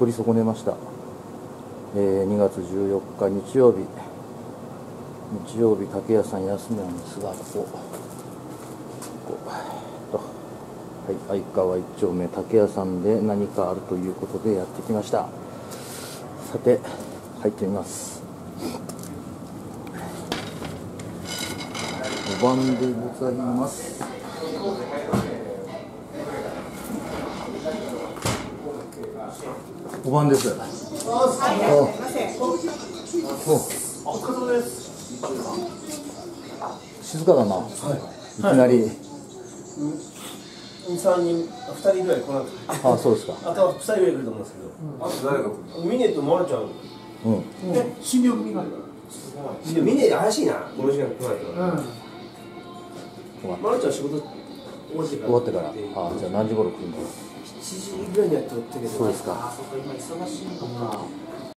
取り損ねました、えー2月14日日曜日。日曜日竹屋さん休みなんですがここ。ここと。はい相川一丁目竹屋さんで何かあるということでやってきました。さて入ってみます。5番でございます。5番です。お静かだな、い、きなり、2、3人、2人ぐらい来なくて、あそうですかあとは2人ぐらい来ると思うん。ですけど、あと誰が来るミネとマルちゃん、うん。新緑見ない。でもミネ怪しいな、この時間来ないから、うん。マルちゃん。仕事終わってから、終わってからあじゃあ何時頃来るん。だ7時ぐらいにやっておったけど、そうですかあ、そっか、今忙しいのか。